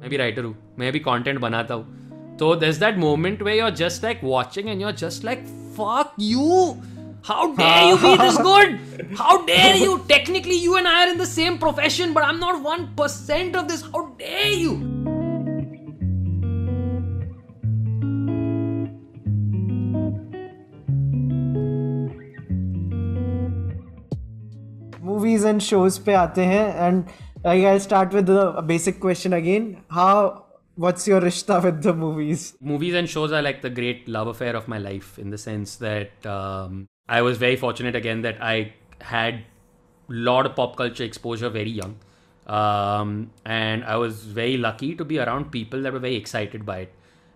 मैं भी राइटर हूँ मैं भी कंटेंट बनाता हूँ तो there's that moment where you're just like watching and you're just like fuck you how dare you be this good how dare you technically you and I are in the same profession but I'm not 1% of this how dare you movies and shows पे आते हैं and like, I'll start with the basic question again how what's your rishta with the movies movies and shows are like the great love affair of my life in the sense that um, I was very fortunate again that I had a lot of pop culture exposure very young. Um, and I was very lucky to be around people that were very excited by it.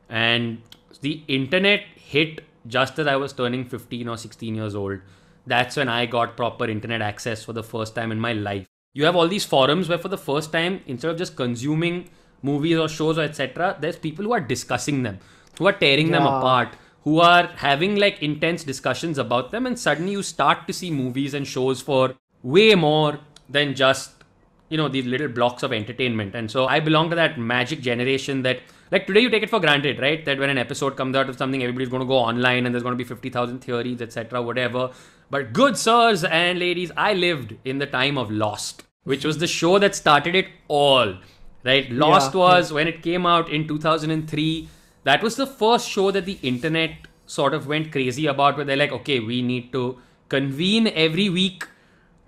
And the internet hit just as I was turning 15 or 16 years old. That's when I got proper internet access for the first time in my life. You have all these forums where, for the first time, instead of just consuming movies or shows or etc., there's people who are discussing them, who are tearing them apart, who are having like intense discussions about them, and suddenly you start to see movies and shows for way more than just you know these little blocks of entertainment and so i belong to that magic generation that like today you take it for granted right that when an episode comes out of something everybody's going to go online and there's going to be 50000 theories etc whatever but good sirs and ladies i lived in the time of lost which was the show that started it all right lost Yeah, was when it came out in 2003 that was the first show that the internet sort of went crazy about where they're like okay we need to convene every week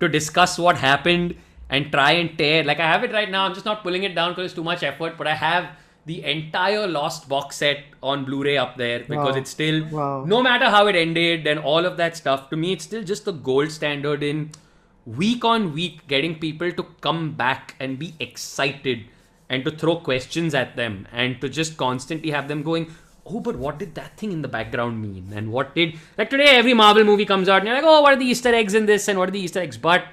to discuss what happened and try and tear. Like I have it right now. I'm just not pulling it down because it's too much effort. But I have the entire Lost box set on Blu-ray up there because Wow. it's still Wow. no matter how it ended and all of that stuff. To me, it's still just the gold standard in week on week getting people to come back and be excited and to throw questions at them and to just constantly have them going oh but what did that thing in the background mean and what did like today every marvel movie comes out and you're like oh what are the easter eggs in this and what are the easter eggs but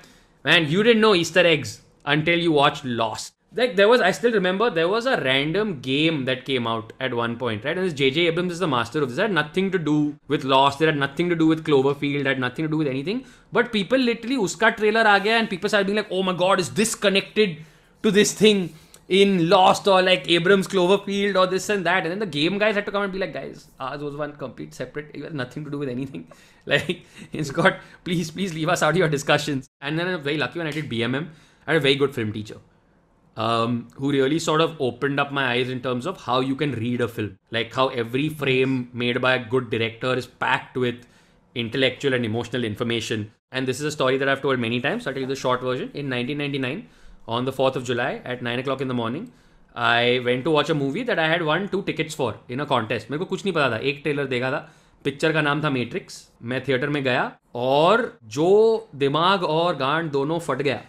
man you didn't know easter eggs until you watched lost like there was i still remember there was a random game that came out at one point right and this jj abrams is the master of this it had nothing to do with lost it had nothing to do with cloverfield it had nothing to do with anything but people literally uska trailer aa gaya and people started being like oh my god is this connected to this thing in Lost or like Abrams Cloverfield or this and that. And then the game guys had to come and be like, guys, ours was one complete separate. It has nothing to do with anything. Like, it's got, please, please leave us out of your discussions. And then I'm very lucky when I did BMM. I had a very good film teacher um, who really sort of opened up my eyes in terms of how you can read a film. Like how every frame made by a good director is packed with intellectual and emotional information. And this is a story that I've told many times. I'll tell you the short version. In 1999, on the 4th of July at 9 o'clock in the morning, I went to watch a movie that I had won two tickets for in a contest. मेरे को कुछ नहीं पता था एक trailer देखा था picture का नाम था मैट्रिक्स मैं थिएटर में गया और जो दिमाग और गांड दोनों फट गया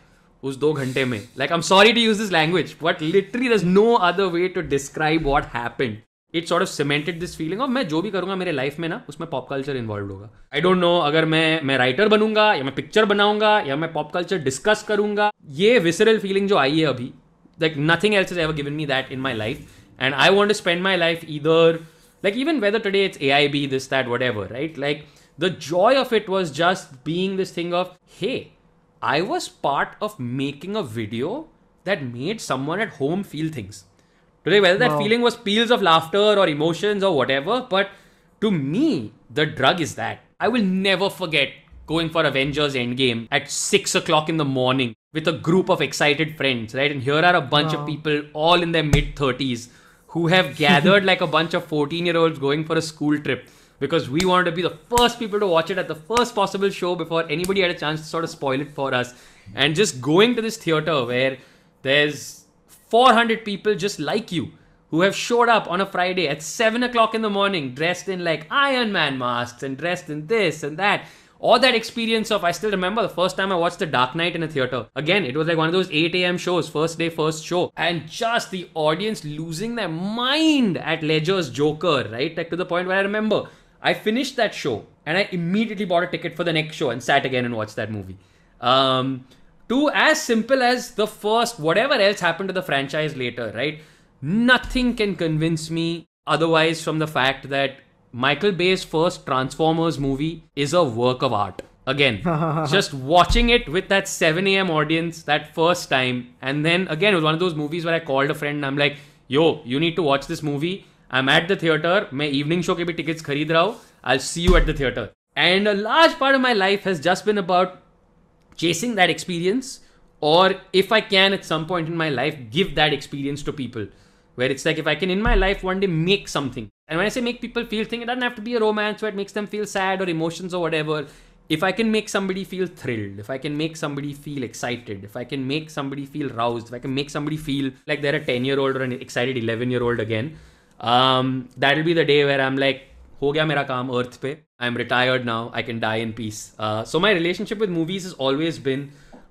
उस दो घंटे में। Like I am sorry to use this language but literally there's no other way to describe what happen it's sort of cemented this feeling और मैं जो भी करूँगा मेरे लाइफ में ना, उसमें पॉप कल्चर इन्वॉल्व होगा। आई डोंट नो अगर मैं मैं राइटर बनूँगा, या मैं पिक्चर बनाऊँगा, या मैं पॉप कल्चर डिस्कस करूँगा, ये विसरल फीलिंग जो आई है अभी like nothing else is ever given me that in my life and I want spend my life इधर like even whether today it's a I B this that whatever right like the joy of it was just being this thing of hey i was part of making a video that made someone at home feel things. Today whether that Wow. feeling was peals of laughter or emotions or whatever but to me the drug is that. I will never forget going for avengers endgame at 6 o'clock in the morning with a group of excited friends right? And here are a bunch of people all in their mid 30s who have gathered like a bunch of 14 year olds going for a school trip because we wanted to be the first people to watch it at the first possible show before anybody had a chance to sort of spoil it for us and just going to this theater where there's 400 people just like you who have showed up on a Friday at 7 o'clock in the morning dressed in like Iron Man masks and dressed in this and that. All that experience of, I still remember the first time I watched The Dark Knight in a theater. Again, it was like one of those 8 a.m. shows, first day, first show. And just the audience losing their mind at Ledger's Joker, right? Like to the point where I remember I finished that show and I immediately bought a ticket for the next show and sat again and watched that movie. Um, to as simple as the first, whatever else happened to the franchise later, right? Nothing can convince me otherwise from the fact that Michael Bay's first Transformers movie is a work of art. Again, just watching it with that 7 a.m. audience that first time, and then again, it was one of those movies where I called a friend and I'm like, yo, you need to watch this movie. I'm at the theater. मैं evening show के भी tickets खरीद रहा हूँ. I'll see you at the theater. And a large part of my life has just been about chasing that experience or if i can at some point in my life give that experience to people where it's like if i can in my life one day make something and when i say make people feel thing it doesn't have to be a romance where it makes them feel sad or emotions or whatever if i can make somebody feel thrilled if i can make somebody feel excited if i can make somebody feel roused if i can make somebody feel like they're a 10 year old or an excited 11 year old again um, that'll be the day where i'm like हो गया मेरा काम अर्थ पे I am retired now I can die in peace so my relationship with movies is always been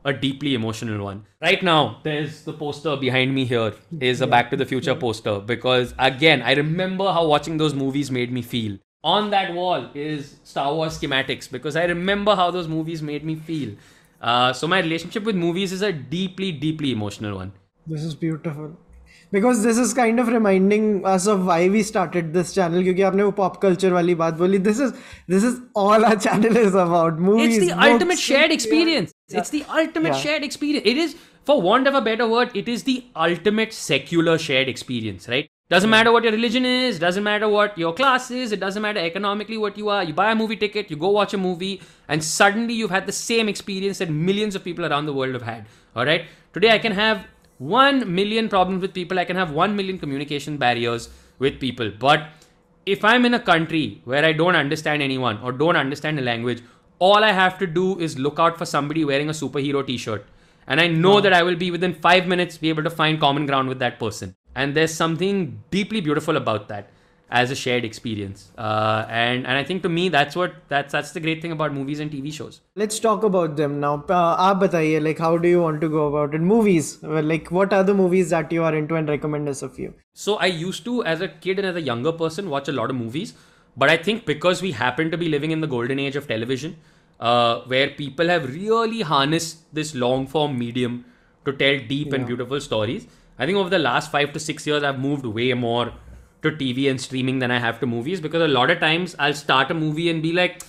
a deeply emotional one. Right now, there's the poster behind me here is a Back to the Future poster because again, I remember how watching those movies made me feel. On that wall is Star Wars schematics because I remember how those movies made me feel. Uh, so my relationship with movies is a deeply, deeply emotional one. This is beautiful. Because this is kind of reminding us of why we started this channel क्योंकि आपने वो pop culture वाली बात बोली this is this is all our channel is about movies It's the ultimate shared experience. It's the ultimate shared experience. It is, for want of a better word, it is the ultimate secular shared experience, right? Doesn't matter what your religion is, doesn't matter what your class is, it doesn't matter economically what you are. You buy a movie ticket, you go watch a movie, and suddenly you've had the same experience that millions of people around the world have had. All right? Today I can have 1 million problems with people. I can have 1 million communication barriers with people. But if I'm in a country where I don't understand anyone or don't understand the language, all I have to do is look out for somebody wearing a superhero t shirt. And I know that I will be within five minutes be able to find common ground with that person. And there's something deeply beautiful about that as a shared experience. Uh, and and I think to me that's what that's that's the great thing about movies and TV shows. Let's talk about them now. Uh, bataiye, like how do you want to go about it? Movies, like what are the movies that you are into and recommend us a few? So I used to, as a kid and as a younger person, watch a lot of movies. But I think because we happen to be living in the golden age of television, uh, where people have really harnessed this long form medium to tell deep yeah. and beautiful stories. I think over the last five to six years, I've moved way more to TV and streaming than I have to movies because a lot of times I'll start a movie and be like,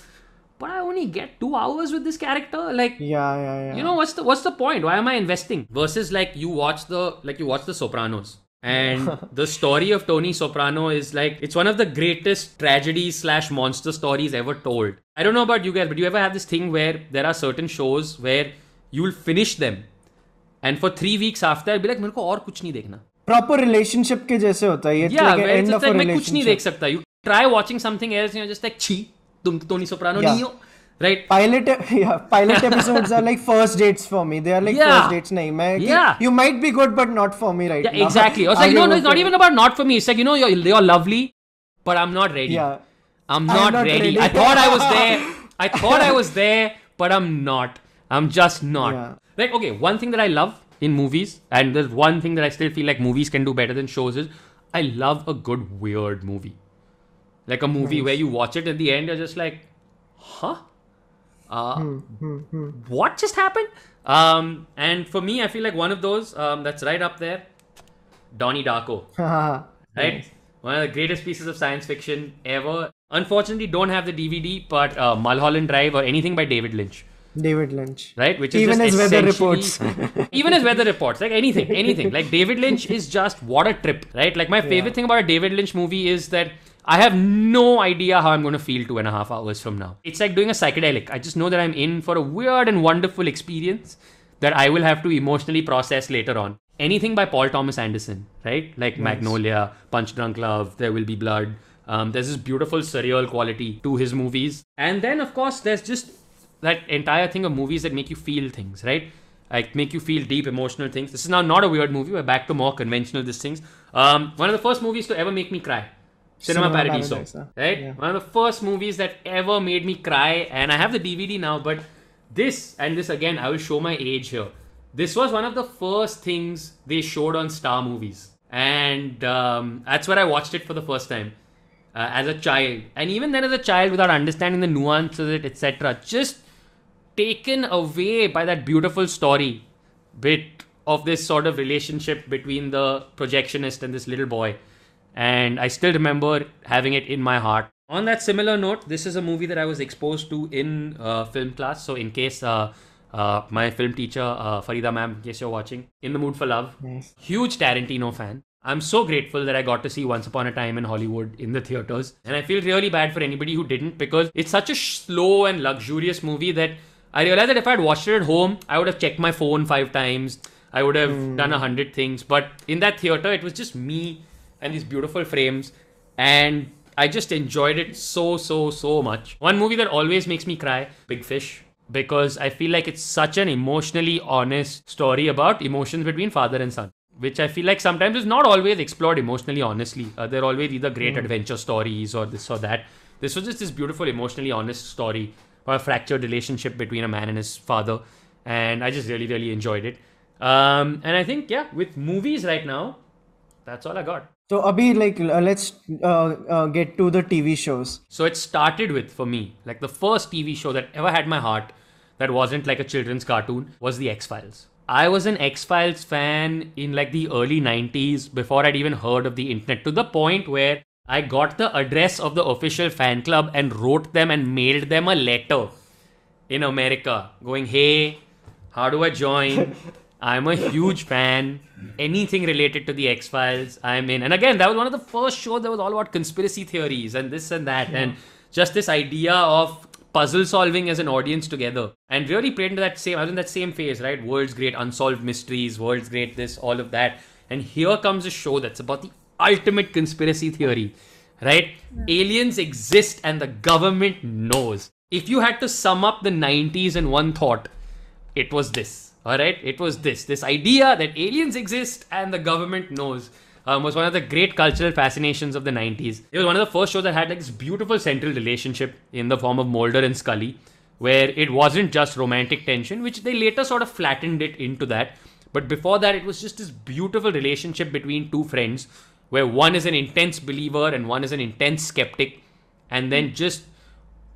but I only get two hours with this character. Like, Yeah, yeah, yeah. you know what's the what's the point? Why am I investing? Versus like you watch the like you watch the Sopranos. And the story of Tony Soprano is like it's one of the greatest tragedies slash monster stories ever told. I don't know about you guys, but you ever have this thing where there are certain shows where you'll finish them and for three weeks after I'll be like मेरे को और कुछ नहीं देखना. Proper relationship के जैसे होता है ये Yeah, like end of like मैं कुछ नहीं देख सकता. You try watching something else and you're just like छी तुम टोनी सोप्रानो. नहीं हो. Right? Pilot, yeah, pilot episodes are like first dates for me. They are like Yeah. first dates. नहीं मैं कि Yeah. you might be good but not for me right Yeah, now. exactly. It's like, आगे no, no, it's not even about not for me. It's like, you know, you're, you're lovely, but I'm not ready. Yeah. I'm not, I'm not ready. ready. I thought I was there. I thought I was there, but I'm not. I'm just not. Yeah. Like, okay, one thing that I love in movies, and there's one thing that I still feel like movies can do better than shows is I love a good weird movie. Like a movie where you watch it at the end, you're just like, huh? Uh, what just happened? Um, and for me, I feel like one of those um, that's right up there, Donnie Darko right? One of the greatest pieces of science fiction ever. Unfortunately, don't have the DVD, but uh, Mulholland Drive or anything by David Lynch, David Lynch. right? Which is Even his weather reports. even as weather reports, like anything, anything. Like David Lynch is just what a trip, right? Like my favorite thing about a David Lynch movie is that I have no idea how I'm going to feel two and a half hours from now. It's like doing a psychedelic. I just know that I'm in for a weird and wonderful experience that I will have to emotionally process later on. Anything by Paul Thomas Anderson, right? Like Magnolia, Punch Drunk Love, There Will Be Blood. Um, there's this beautiful surreal quality to his movies. And then, of course, there's just that entire thing of movies that make you feel things, right? Like make you feel deep emotional things. This is now not a weird movie. We're back to more conventional these things. Um, one of the first movies to ever make me cry. Cinema, Cinema Paradiso, Paradise, right? Yeah. One of the first movies that ever made me cry, and I have the DVD now. But this and this again, I will show my age here. This was one of the first things they showed on Star movies, and um, that's where I watched it for the first time uh, as a child. And even then, as a child, without understanding the nuances of it, etc., just taken away by that beautiful story bit of this sort of relationship between the projectionist and this little boy. And I still remember having it in my heart. On that similar note, this is a movie that I was exposed to in uh, film class. So, in case uh, uh, my film teacher, uh, Farida ma'am, in case you're watching, In the Mood for Love, Nice. huge Tarantino fan. I'm so grateful that I got to see Once Upon a Time in Hollywood in the theaters. And I feel really bad for anybody who didn't because it's such a slow and luxurious movie that I realized that if I had watched it at home, I would have checked my phone five times. I would have done a hundred things. But in that theater, it was just me and these beautiful frames. And I just enjoyed it so, so, so much. One movie that always makes me cry Big Fish. Because I feel like it's such an emotionally honest story about emotions between father and son which I feel like sometimes is not always explored emotionally honestly. Uh, they're always either great adventure stories or this or that. This was just this beautiful, emotionally honest story of a fractured relationship between a man and his father. And I just really, really enjoyed it. Um, and I think, yeah, with movies right now, that's all I got. So Abhi, like uh, let's uh, uh, get to the TV shows. So it started with, for me, like the first TV show that ever had my heart that wasn't like a children's cartoon was The X Files. I was an X Files fan in like the early 90s before I'd even heard of the internet to the point where I got the address of the official fan club and wrote them and mailed them a letter in America going, Hey, how do I join? I'm a huge fan. Anything related to the X Files, I'm in. And again, that was one of the first shows that was all about conspiracy theories and this and that. And just this idea of puzzle solving as an audience together and really played into that same I was in that same phase, right? World's great unsolved mysteries, world's great this, all of that. And here comes a show that's about the ultimate conspiracy theory, right? Aliens exist and the government knows. If you had to sum up the 90s in one thought, it was this. All right, it was this this idea that aliens exist and the government knows um, was one of the great cultural fascinations of the 90s. It was one of the first shows that had like this beautiful central relationship in the form of Mulder and Scully, where it wasn't just romantic tension, which they later sort of flattened it into that. But before that, it was just this beautiful relationship between two friends, where one is an intense believer and one is an intense skeptic, and then hmm. just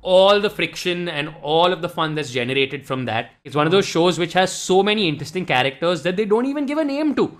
all the friction and all of the fun that's generated from that. It's one of those hmm. shows which has so many interesting characters that they don't even give a name to.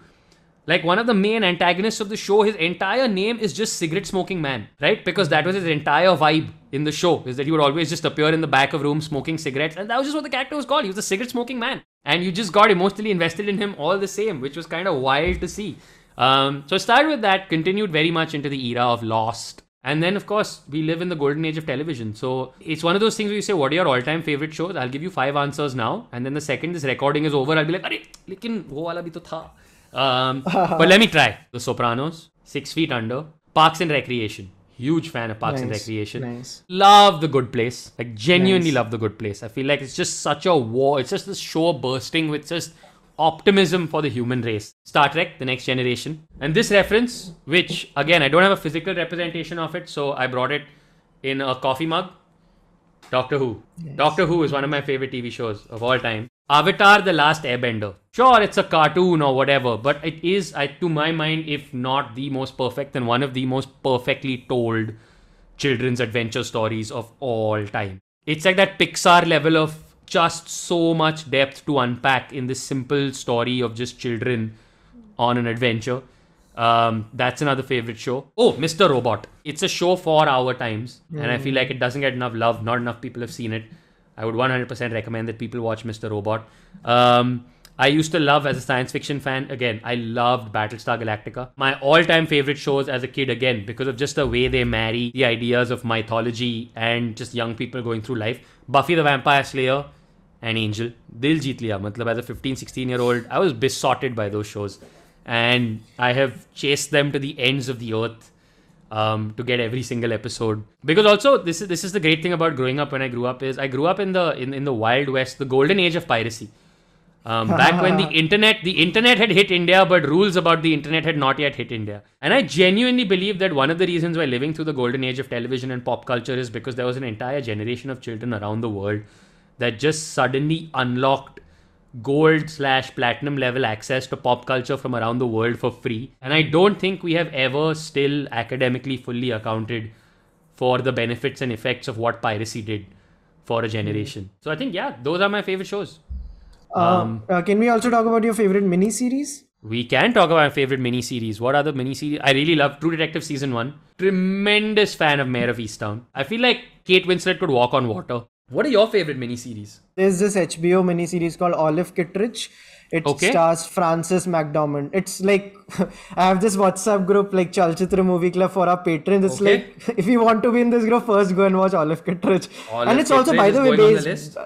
Like one of the main antagonists of the show, his entire name is just cigarette smoking man, right? Because that was his entire vibe in the show, is that he would always just appear in the back of rooms smoking cigarettes, and that was just what the character was called. He was a cigarette smoking man, and you just got emotionally invested in him all the same, which was kind of wild to see. Um, so started with that, continued very much into the era of Lost. And then, of course, we live in the golden age of television. So it's one of those things where you say, What are your all time favorite shows? I'll give you five answers now. And then the second this recording is over, I'll be like, Arey, lekin wo wala bhi to tha. Um, but let me try. The Sopranos, Six Feet Under, Parks and Recreation. Huge fan of Parks and Recreation. nice. Love The Good Place. Like, genuinely Nice. love The Good Place. I feel like it's just such a war. It's just this show bursting with just optimism for the human race. Star Trek, The Next Generation. And this reference, which, again, I don't have a physical representation of it, so I brought it in a coffee mug. Doctor Who. Doctor Who is one of my favorite TV shows of all time. Avatar: The Last Airbender. Sure, it's a cartoon or whatever, but it is, I, to my mind, if not the most perfect, then one of the most perfectly told children's adventure stories of all time. It's like that Pixar level of just so much depth to unpack in this simple story of just children on an adventure. Um, that's another favorite show. Oh, Mr. Robot. It's a show for our times, and I feel like it doesn't get enough love. Not enough people have seen it. I would 100% recommend that people watch Mr. Robot. Um, I used to love as a science fiction fan. Again, I loved Battlestar Galactica. My all-time favorite shows as a kid. Again, because of just the way they marry the ideas of mythology and just young people going through life. Buffy the Vampire Slayer and Angel. Dil jeet liya. Matlab, as a 15, 16 year old, I was besotted by those shows. And I have chased them to the ends of the earth um, to get every single episode. Because also, this is this is the great thing about growing up when I grew up is I grew up in the in, in the Wild West, the golden age of piracy. Um, back when the internet the internet had hit India, but rules about the internet had not yet hit India. And I genuinely believe that one of the reasons why living through the golden age of television and pop culture is because there was an entire generation of children around the world that just suddenly unlocked gold slash platinum level access to pop culture from around the world for free. And I don't think we have ever still academically fully accounted for the benefits and effects of what piracy did for a generation. So I think, yeah, those are my favorite shows. Uh, uh, can we also talk about your favorite mini series? We can talk about my favorite miniseries. What are the miniseries? I really love True Detective Season 1. Tremendous fan of Mare of Easttown. I feel like Kate Winslet could walk on water. What are your favorite miniseries? There's this HBO miniseries called Olive Kitteridge. It Okay. stars Frances McDormand. It's like I have this WhatsApp group like Chalchitra Movie Club for our patrons. It's Okay. like if you want to be in this group, first go and watch Olive Kitteridge. Olive and it's also, by the way, on the based. Uh,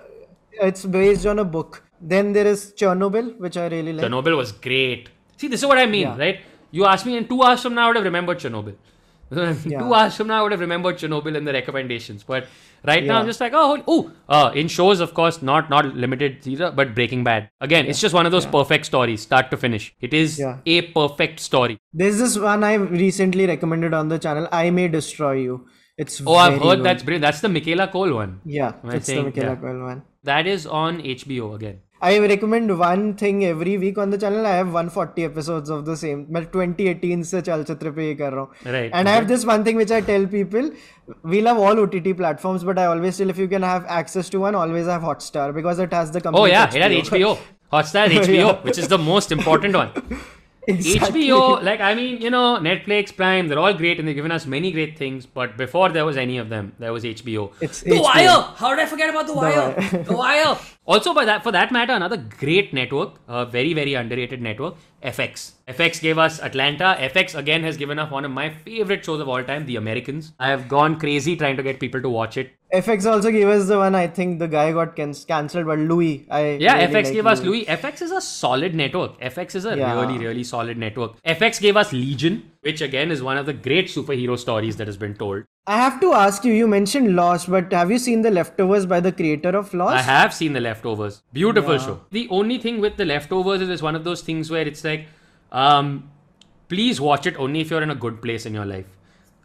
it's based on a book. Then there is Chernobyl, which I really like. Chernobyl was great. See, this is what I mean, Yeah. right? You asked me, and two hours from now, I would have remembered Chernobyl. Two hours from now, I would have remembered Chernobyl in the recommendations. But right now, I'm just like, oh, oh, uh, in shows, of course, not not limited either, but Breaking Bad. Again, it's just one of those perfect stories, start to finish. It is Yeah. a perfect story. There's this one I recently recommended on the channel. I May Destroy You. It's Oh, I've heard good. that's brilliant. That's the Michaela Coel one. Yeah, Am it's the Michaela yeah. Coel one. That is on HBO again. I recommend one thing every week on the channel. I have 140 episodes of the same. मैं 2018 से चलचित्र पे ये कर रहा हूँ. Right, And I have this one thing which I tell people. We love all OTT platforms, but I always tell if you can have access to one, always have Hotstar because it has the complete Oh, yeah, it has HBO. Hotstar HBO, Yeah. which is the most important one. exactly. HBO, like I mean, you know, Netflix, Prime, they're all great and they've given us many great things. But before there was any of them, there was HBO. It's the HBO. Wire. How did I forget about the Wire? Wire. the Wire. Also, by that, for that matter, another great network, a very very underrated network, FX. FX gave us Atlanta. FX again has given us one of my favorite shows of all time, The Americans. I have gone crazy trying to get people to watch it. FX also gave us the one. I think the guy got can- cancelled, but Louis. I Yeah, really FX like gave us Louis. FX is a solid network. FX is a Yeah. really, really solid network. FX gave us Legion, which again is one of the great superhero stories that has been told. I have to ask you. You mentioned Lost, but have you seen the leftovers by the creator of Lost? I have seen The Leftovers. Beautiful show. The only thing with The Leftovers is it's one of those things where it's like, um, please watch it only if you're in a good place in your life.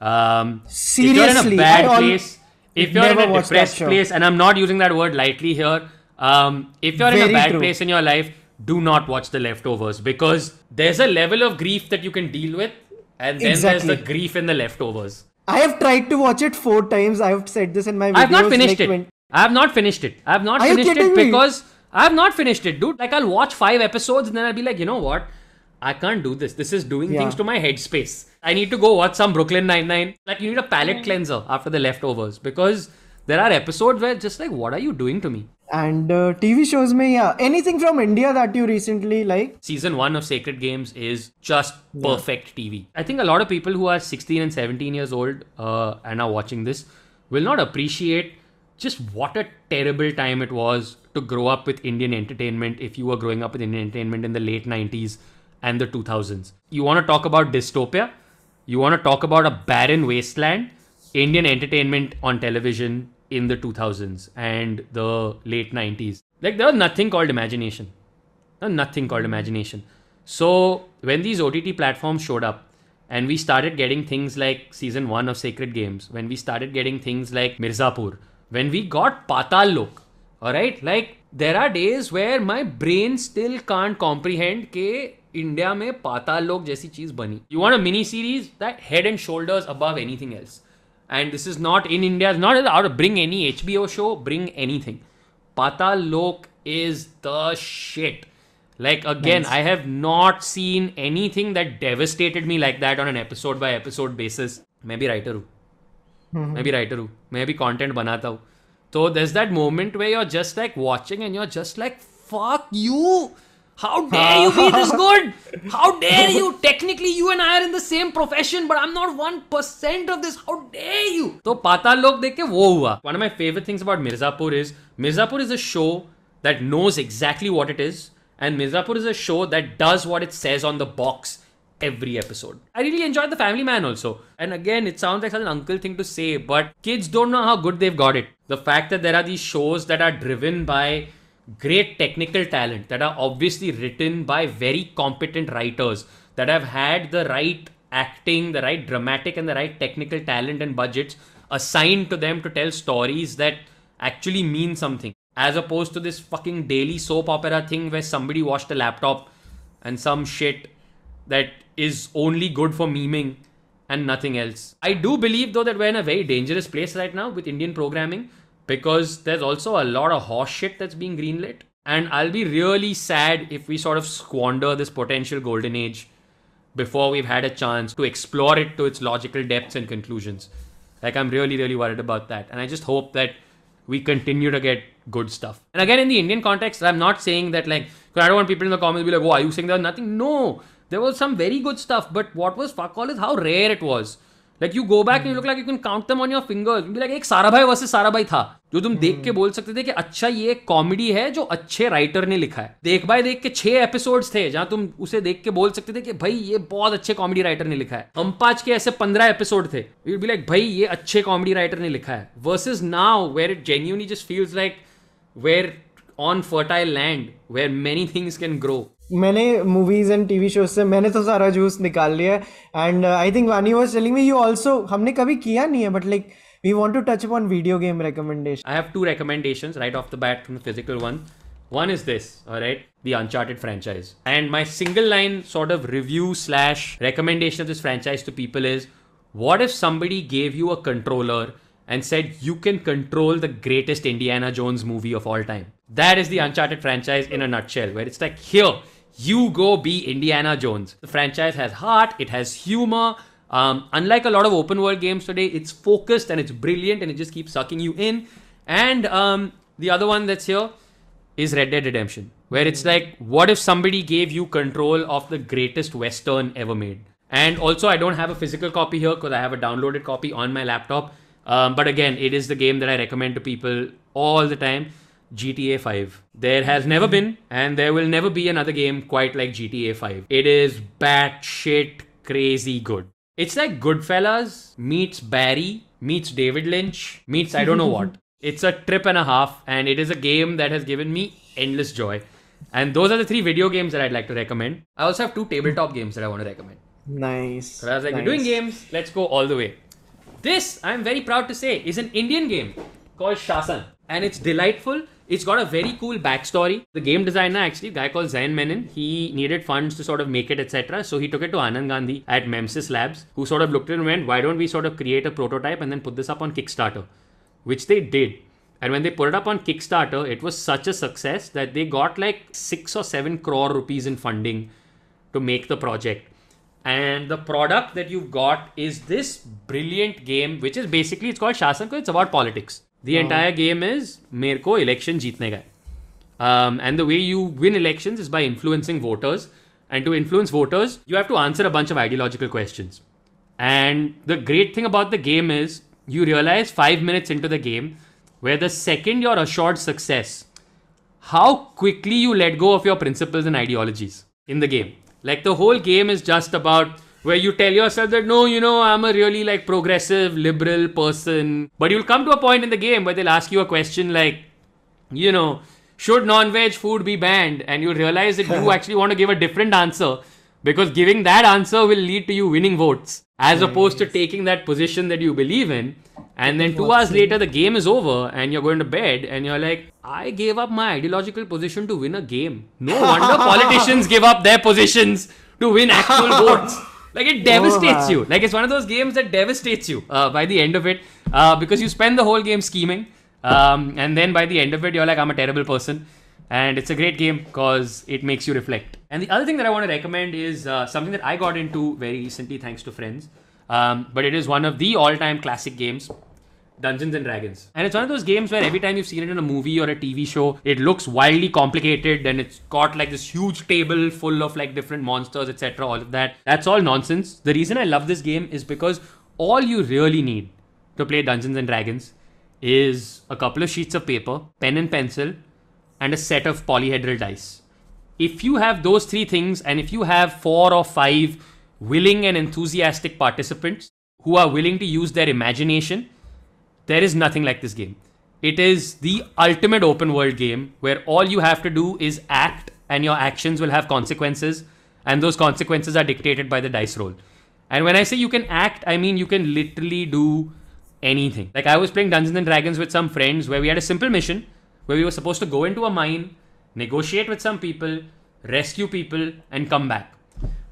Um, if you're in Seriously, a bad place, if you're in a depressed place, and I'm not using that word lightly here, um, if you're in a bad true. place in your life, do not watch The Leftovers because there's a level of grief that you can deal with, and then Exactly. there's the grief in The Leftovers. I have tried to watch it four times. I have said this in my videos. I have not finished like it. when- I have not finished it. I have not Are finished it kidding me? because I have not finished it, dude. Like I'll watch five episodes and then I'll be like, you know what? I can't do this. This is doing Yeah. things to my headspace. I need to go watch some Brooklyn Nine Nine. Like you need a palate cleanser after the leftovers because there are episodes where just like, what are you doing to me? And uh, TV shows me, yeah, anything from India that you recently like? season one of Sacred Games is just perfect TV. I think a lot of people who are 16 and 17 years old uh, and are watching this will not appreciate just what a terrible time it was to grow up with Indian entertainment if you were growing up with Indian entertainment in the late 90s and the 2000s. You want to talk about dystopia? You want to talk about a barren wasteland? Indian entertainment on television in the 2000s and the late 90s. Like, there was nothing called imagination. Nothing called imagination. So when these OTT platforms showed up, and we started getting things like season one of Sacred Games, when we started getting things like Mirzapur, when we got Patal Lok, all right, like there are days where my brain still can't comprehend के India में पाताल लोक जैसी चीज़ बनी। You want a mini series that head and shoulders above anything else and this is not in India not is out bring any H B O show bring any thing Paatal Lok is the shit like again I have not seen any thing that devastated me like that on an episode by episode basis मैं भी writer हम्म। हूँ। मैं भी writer हूँ। मैं भी content बनाता हूँ। तो दस that moment way you are just like watching and you are just like fuck you How dare you be this good? How dare you? Technically, you and I are in the same profession, but I'm not 1% of this. How dare you? तो पाताल लोग देख के वो हुआ. One of my favorite things about Mirzapur is Mirzapur is a show that knows exactly what it is, and Mirzapur is a show that does what it says on the box every episode. I really enjoyed The Family Man also. And again, it sounds like such an uncle thing to say, but kids don't know how good they've got it. The fact that there are these shows that are driven by great technical talent, that are obviously written by very competent writers, that have had the right acting, the right dramatic, and the right technical talent and budgets assigned to them to tell stories that actually mean something. As opposed to this fucking daily soap opera thing where somebody watched a laptop and some shit that is only good for memeing and nothing else. I do believe though that we're in a very dangerous place right now with Indian programming because there's also a lot of horse shit that's being greenlit. And I'll be really sad if we sort of squander this potential golden age before we've had a chance to explore it to its logical depths and conclusions. Like, I'm really, really worried about that. And I just hope that we continue to get good stuff. And again, in the Indian context, I'm not saying that like, I don't want people in the comments to be like, oh, are you saying there's nothing? No, there was some very good stuff, but what was fuck all is how rare it was. Like you go back and you look like you can count them on your fingers. You'll be like एक Sarabhai versus Sarabhai था जो तुम hmm. देख के बोल सकते थे कि अच्छा ये कॉमेडी है जो अच्छे राइटर ने लिखा है। देख भाई देख के छह एपिसोड्स थे जहाँ तुम उसे देख के बोल सकते थे कि भाई ये बहुत अच्छे कॉमेडी राइटर ने लिखा है। हम पाँच के ऐसे पंद्रह एपिसोड थे यू बी लाइक भाई ये अच्छे कॉमेडी राइटर ने लिखा है। Verses now where it genuinely just feels like where on fertile land where many things can grow मैंने मूवीज एंड टीवी शोज से मैंने तो सारा जूस निकाल लिया एंड आई थिंक वानी was telling me you also हमने कभी किया नहीं है but like we want to touch upon video game recommendations. I have two recommendations right off the bat from the physical one. One is this, all right, the Uncharted franchise. And my single line sort of review slash recommendation of this franchise to people is what if somebody gave you a controller and said you can control the greatest Indiana Jones movie of all time? That is the Uncharted franchise in a nutshell, where it's like, here, you go be Indiana Jones. The franchise has heart, it has humor. Um, unlike a lot of open world games today, it's focused and it's brilliant and it just keeps sucking you in. And um, the other one that's here is Red Dead Redemption, where it's like, what if somebody gave you control of the greatest Western ever made? And also, I don't have a physical copy here because I have a downloaded copy on my laptop. Um, but again, it is the game that I recommend to people all the time. GTA 5. There has never been, and there will never be another game quite like GTA 5. It is batshit crazy good. It's like Goodfellas meets Barry meets David Lynch meets I don't know what. It's a trip and a half, and it is a game that has given me endless joy. And those are the three video games that I'd like to recommend. I also have two tabletop games that I want to recommend. Nice. So I was like, nice. we're doing games, let's go all the way. This, I'm very proud to say, is an Indian game called SHASN. And it's delightful. It's got a very cool backstory. The game designer, actually, guy called Zain Memon, he needed funds to sort of make it, etc. So he took it to Anand Gandhi at Memesys Labs, who sort of looked at it and went, why don't we sort of create a prototype and then put this up on Kickstarter? Which they did. And when they put it up on Kickstarter, it was such a success that they got like six or seven crore rupees in funding to make the project. And the product that you've got is this brilliant game, which is basically it's called SHASN it's about politics. The entire game is मेरे को election जीतने का है. Um, and the way you win elections is by influencing voters. And to influence voters, you have to answer a bunch of ideological questions. And the great thing about the game is you realize five minutes into the game, where the second you're assured success, how quickly you let go of your principles and ideologies in the game. Like the whole game is just about where you tell yourself that no, you know, I'm a really like progressive, liberal person. But you'll come to a point in the game where they'll ask you a question like, you know, should non-veg food be banned? And you'll realize that you actually want to give a different answer because giving that answer will lead to you winning votes as opposed to taking that position that you believe in. And then two hours later, the game is over and you're going to bed and you're like, I gave up my ideological position to win a game. No wonder politicians give up their positions to win actual votes. Like it devastates man. you. Like it's one of those games that devastates you uh, by the end of it uh, because you spend the whole game scheming. Um, and then by the end of it, you're like, I'm a terrible person. And it's a great game because it makes you reflect. And the other thing that I want to recommend is uh, something that I got into very recently thanks to friends. Um, but it is one of the all time classic games. Dungeons and Dragons. And it's one of those games where every time you've seen it in a movie or a TV show, it looks wildly complicated and it's got like this huge table full of like different monsters, etc. All of that. That's all nonsense. The reason I love this game is because all you really need to play Dungeons and Dragons is a couple of sheets of paper, pen and pencil, and a set of polyhedral dice. If you have those three things, and if you have four or five willing and enthusiastic participants who are willing to use their imagination, there is nothing like this game. It is the ultimate open world game where all you have to do is act, and your actions will have consequences, and those consequences are dictated by the dice roll. And when I say you can act, I mean you can literally do anything. Like I was playing Dungeons and Dragons with some friends where we had a simple mission where we were supposed to go into a mine, negotiate with some people, rescue people, and come back.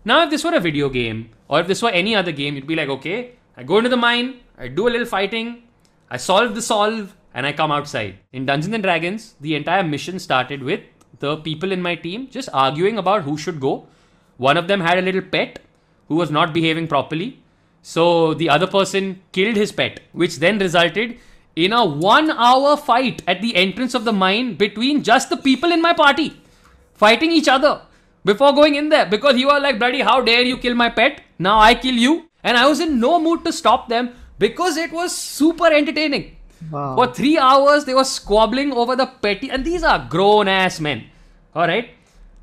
Now, if this were a video game or if this were any other game, you'd be like, okay, I go into the mine, I do a little fighting, I solve the solve, and I come outside. In Dungeons and Dragons, the entire mission started with the people in my team just arguing about who should go. One of them had a little pet who was not behaving properly. So the other person killed his pet, which then resulted in a one hour fight at the entrance of the mine between just the people in my party fighting each other before going in there because you are like, bloody, how dare you kill my pet? Now I kill you. And I was in no mood to stop them because it was super entertaining. Wow. For three hours, they were squabbling over the petty, and these are grown ass men, all right?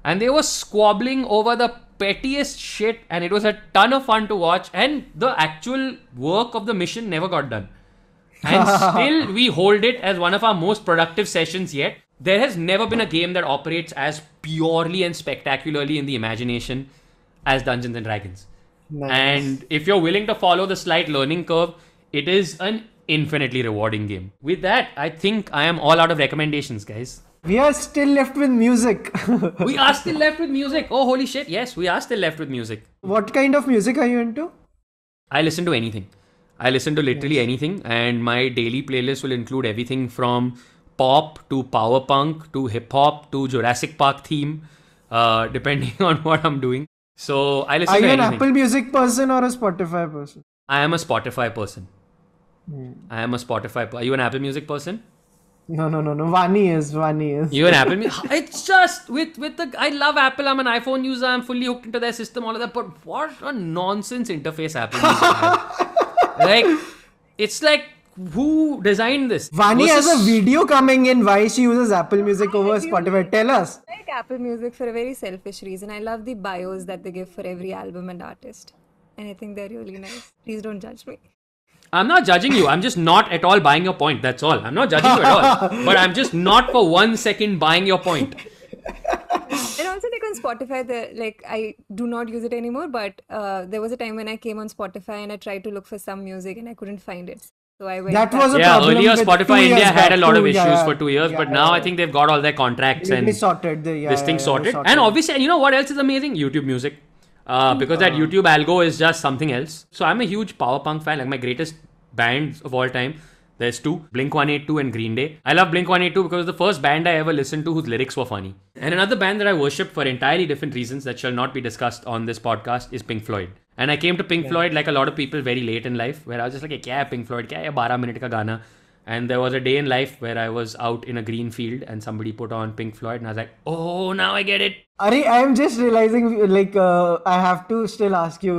And they were squabbling over the pettiest shit, and it was a ton of fun to watch. And the actual work of the mission never got done. And still, we hold it as one of our most productive sessions yet. There has never been a game that operates as purely and spectacularly in the imagination as Dungeons and Dragons. Nice. And if you're willing to follow the slight learning curve, it is an infinitely rewarding game. With that, I think I am all out of recommendations, guys. we are still left with music. We are still left with music. Oh, holy shit. Yes, we are still left with music. what kind of music are you into? I listen to anything. I listen to literally anything, and my daily playlist will include everything from pop to power punk to hip hop to Jurassic Park theme, uh, depending on what I'm doing. So I listen Are to you an. Apple Music person or a Spotify person? I am a Spotify person. Hmm. I am a Spotify. Per- are you an Apple Music person? No, no, no, no. Vani is. Vani is. You an Apple Music? It's just with with the. I love Apple. I'm an iPhone user. I'm fully hooked into their system. All of that. But what a nonsense interface Apple Music has. Like, it's like who designed this? Vani has a video coming in why she uses Apple Music over do. Spotify. Tell us. I like Apple Music for a very selfish reason. I love the bios that they give for every album and artist. And I think they're really nice. Please don't judge me. I'm not judging you. I'm just not at all buying your point. That's all. I'm not judging you at all. But I'm just not for one second buying your point. And also like on Spotify, the like I do not use it anymore, but uh, there was a time when I came on Spotify and I tried to look for some music and I couldn't find it. So I went That was a Yeah, problem earlier with two Spotify years India had a lot of issues yeah, for two years, yeah, but yeah, now I think they've got all their contracts They and sorted the yeah, this thing yeah, yeah, sorted. sorted. And obviously, and you know what else is amazing? YouTube Music. Uh, because that YouTube algo is just something else. So I'm a huge power punk fan. Like my greatest bands of all time. There's two, Blink 182 and Green Day. I love Blink 182 because it was the first band I ever listened to whose lyrics were funny. And another band that I worship for entirely different reasons that shall not be discussed on this podcast is Pink Floyd. And I came to Pink Floyd like a lot of people very late in life, where I was just like, "Kya hai Pink Floyd? Kya hai 12 minute ka gana?" And there was a day in life where I was out in a green field and somebody put on Pink Floyd, and I was like, "Oh, now I get it." Are I'm just realizing like uh, I have to still ask you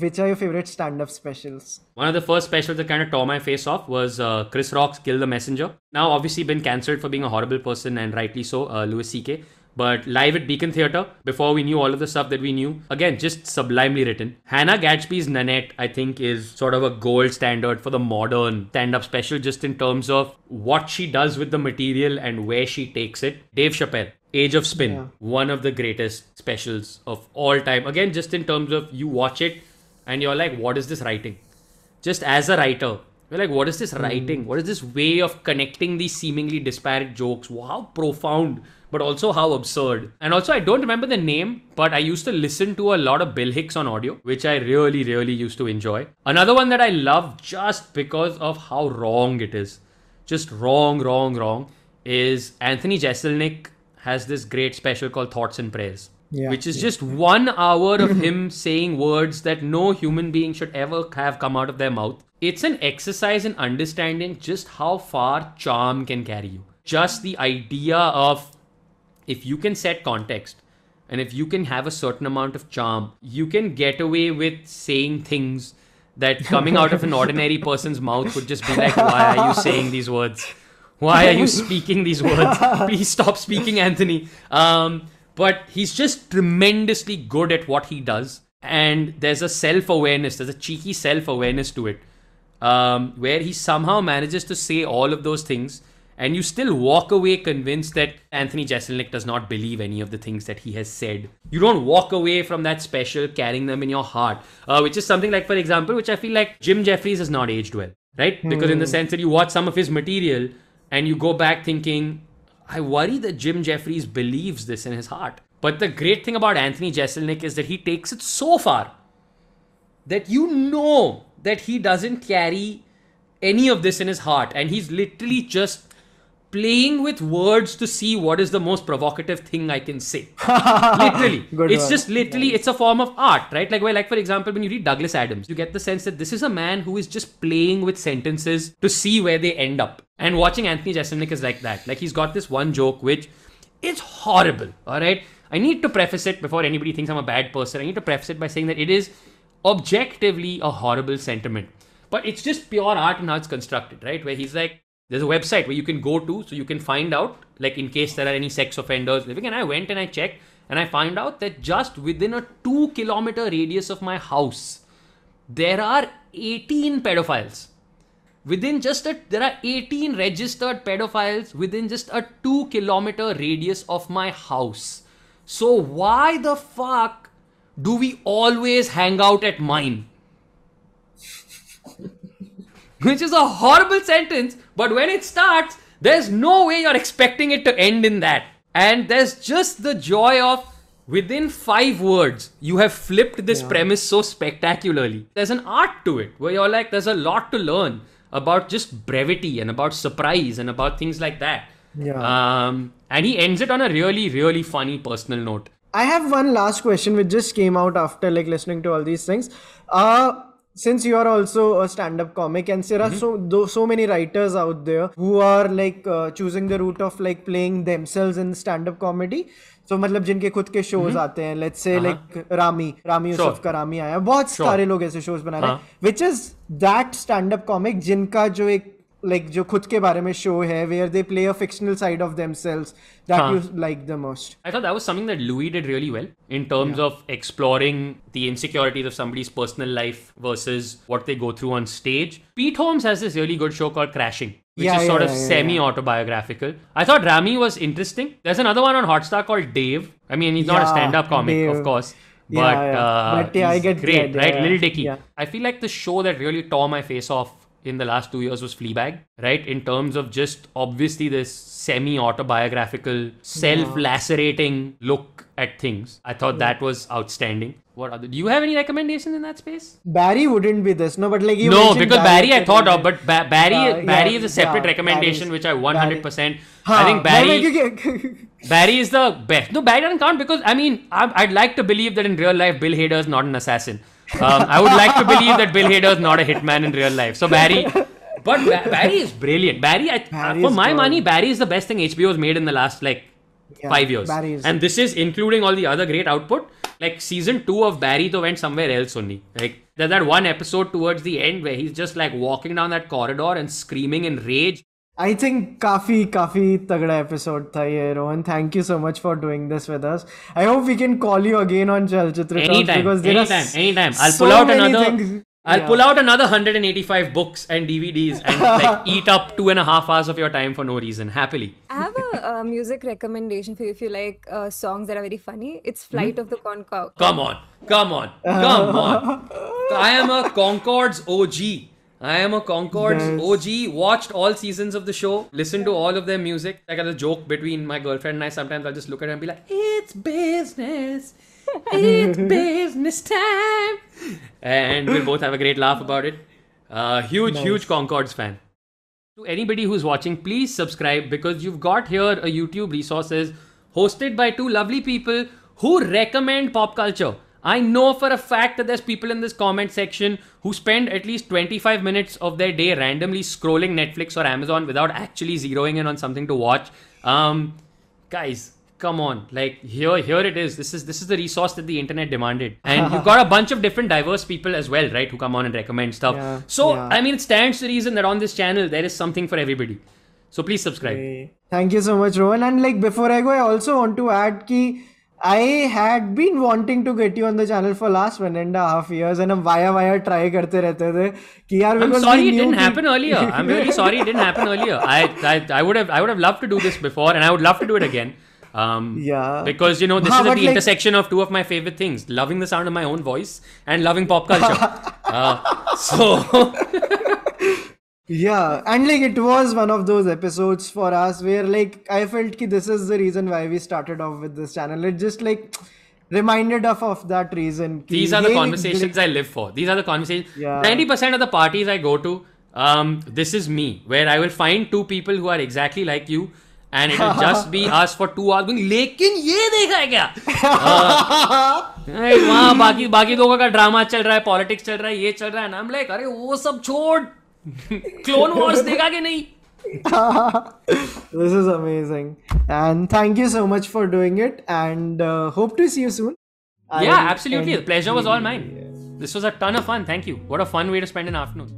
which are your favorite stand-up specials? One of the first specials that kind of tore my face off was uh, Chris Rock's Kill the Messenger. Now, obviously, been cancelled for being a horrible person, and rightly so, uh, Louis C.K. But live at Beacon Theatre, before we knew all of the stuff that we knew, again, just sublimely written. Hannah Gadsby's Nanette, I think, is sort of a gold standard for the modern stand up special, just in terms of what she does with the material and where she takes it. Dave Chappelle. Age of Spin, Yeah. one of the greatest specials of all time. Again, just in terms of you watch it and you're like, what is this writing? Just as a writer, you're like, what is this writing? Hmm. What is this way of connecting these seemingly disparate jokes? How profound, but also how absurd. And also, I don't remember the name, but I used to listen to a lot of Bill Hicks on audio, which I really, really used to enjoy. Another one that I love just because of how wrong it is, just wrong, wrong, wrong, is Anthony Jeselnik has this great special called Thoughts and Prayers. Yeah, which is just one hour of him saying words that no human being should ever have come out of their mouth. It's an exercise in understanding just how far charm can carry you. Just the idea of if you can set context and if you can have a certain amount of charm, you can get away with saying things that coming out of an ordinary person's mouth would just be like, why are you saying these words? Why are you speaking these words? Please stop speaking, Anthony. Um, but he's just tremendously good at what he does. And there's a self awareness, there's a cheeky self awareness to it, um, where he somehow manages to say all of those things. And you still walk away convinced that Anthony Jeselnik does not believe any of the things that he has said. You don't walk away from that special carrying them in your heart, uh, which is something like, for example, which I feel like Jim Jefferies has not aged well, right? Because in the sense that you watch some of his material and you go back thinking, I worry that Jim Jefferies believes this in his heart. But the great thing about Anthony Jeselnik is that he takes it so far that you know that he doesn't carry any of this in his heart and he's literally just playing with words to see what is the most provocative thing I can say. literally. Good it's one. just literally it's a form of art, right? Like where like for example, when you read Douglas Adams, you get the sense that this is a man who is just playing with sentences to see where they end up. And watching Anthony Jeselnik is like that. Like he's got this one joke which is horrible. Alright. I need to preface it before anybody thinks I'm a bad person. I need to preface it by saying that it is objectively a horrible sentiment. But it's just pure art and how it's constructed, right? Where he's like, there's a website where you can go to so you can find out, like, in case there are any sex offenders living. And I went and I checked and I find out that just within a two kilometer radius of my house, there are 18 pedophiles. Within just a, there are 18 registered pedophiles within just a two kilometer radius of my house. So why the fuck do we always hang out at mine? Which is a horrible sentence, but when it starts, there's no way you're expecting it to end in that. And there's just the joy of within five words, you have flipped this premise so spectacularly. There's an art to it where you're like, there's a lot to learn about just brevity and about surprise and about things like that. Yeah. Um, and he ends it on a really, really funny personal note. I have one last question which just came out after like listening to all these things. Uh since you are also a stand-up comic and there are so though, so many writers out there who are like uh, choosing the route of like playing themselves in stand-up comedy so मतलब जिनके खुद के shows आते हैं let's say like Rami Rami Sure. Yusuf का रामी आया बहुत सारे लोग ऐसे shows बना रहे हैं which is that stand-up comic जिनका जो एक like जो खुद show where they play a fictional side of themselves that huh. you like the most. I thought that was something that Louis did really well in terms yeah. of exploring the insecurities of somebody's personal life versus what they go through on stage. Pete Holmes has this really good show called Crashing. Which yeah, is sort yeah, of semi autobiographical. I thought Rami was interesting. There's another one on Hotstar called Dave. I mean, he's not a stand up comic, Dave. of course. But, uh, but yeah, I get great, right? Lil Dicky. I feel like the show that really tore my face off in the last two years was Fleabag, right? In terms of just obviously this semi autobiographical, self lacerating look at things. I thought yeah. that was outstanding. What other? Do you have any recommendations in that space? Barry wouldn't be this, no. But like you no, because Barry, Barry I thought of, but ba- Barry, uh, Barry yeah, is a separate yeah, recommendation which I 100. percent I think Barry, Barry is the best. No, Barry doesn't count because I mean, I, would like to believe that in real life, Bill Hader is not an assassin. Um, I would like to believe that Bill Hader is not a hitman in real life. So Barry, but ba- Barry is brilliant. Barry, I, for my good. money, Barry is the best thing HBO has made in the last like Yeah, five years. Barry is- and this is including all the other great output. Like season two of Barry, though, went somewhere else only. Like there's that one episode towards the end where he's just like walking down that corridor and screaming in rage. I think काफ़ी काफ़ी तगड़ा episode था ये Rohan thank you so much for doing this with us I hope we can call you again on Chalchitra because there are any time I pull I'll yeah. pull out another 185 books and DVDs and like eat up two and a half hours of your time for no reason, happily. I have a uh, music recommendation for you if you like uh, songs that are very funny. It's Flight mm-hmm. of the Conchords. Come on, come on, come on. I am a Conchords OG. I am a Conchords. OG. Watched all seasons of the show. Listened to all of their music. I got a joke between my girlfriend and I. Sometimes I'll just look at her and be like, "It's business. It's business time," and we'll both have a great laugh about it. Uh, huge, huge Conchords fan. To anybody who's watching, please subscribe because you've got here a YouTube resources hosted by two lovely people who recommend pop culture. I know for a fact that there's people in this comment section who spend at least 25 minutes of their day randomly scrolling Netflix or Amazon without actually zeroing in on something to watch. Um, guys, come on like here here it is this is this is the resource that the internet demanded and you've got a bunch of different diverse people as well right who come on and recommend stuff Yeah, so yeah. i mean it stands to reason that on this channel there is something for everybody so please subscribe. Thank you so much, Rohan. And like before I go, I also want to add कि I had been wanting to get you on the channel for last one and a half years and हम via via try करते रहते थे कि यार I'm because sorry we it knew didn't कि- happen earlier. I'm really sorry it didn't happen earlier. I, I I would have I would have loved to do this before, and I would love to do it again. Um, Yeah. Because you know this Huh, is at but the like- intersection of two of my favorite things: loving the sound of my own voice and loving pop culture. uh, so Yeah, and like it was one of those episodes for us where like I felt ki this is the reason why we started off with this channel. It just like reminded us of that reason. ki these are the ye- conversations I live for. These are the conversations. Yeah. Ninety percent of the parties I go to, um, this is me, where I will find two people who are exactly like you, and it will just be us for two hours going, लेकिन ये देखा है क्या Uh, वहाँ बाकी बाकी लोगों का ड्रामा चल रहा है पॉलिटिक्स चल रहा है ये चल रहा है नाम लाइक अरे वो सब छोड़ क्लोन वॉर्स देखा कि नहीं this is amazing. And thank you so much for doing it. And uh, hope to see you soon. yeah I- absolutely the and- pleasure was all mine this was a ton of fun thank you what a fun way to spend an afternoon